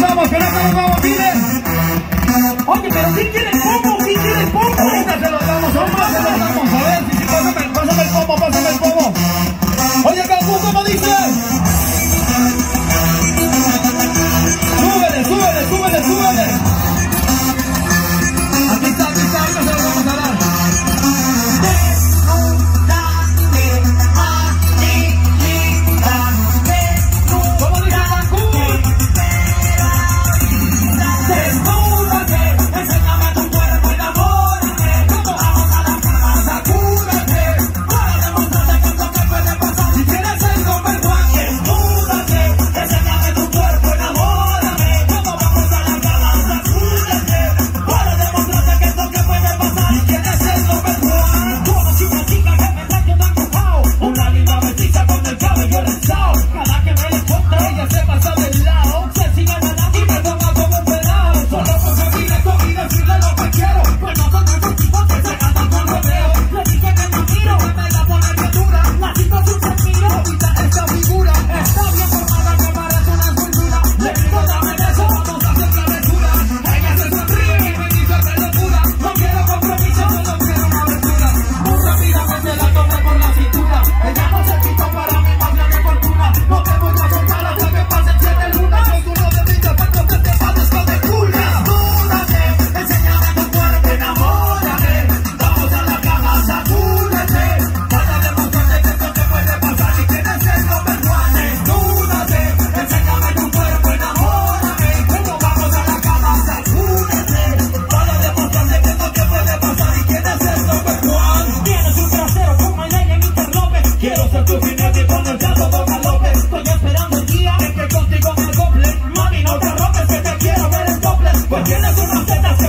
vamos, con esto nos vamos, dile. Oye, pero si sí. Porque tienes unas tetas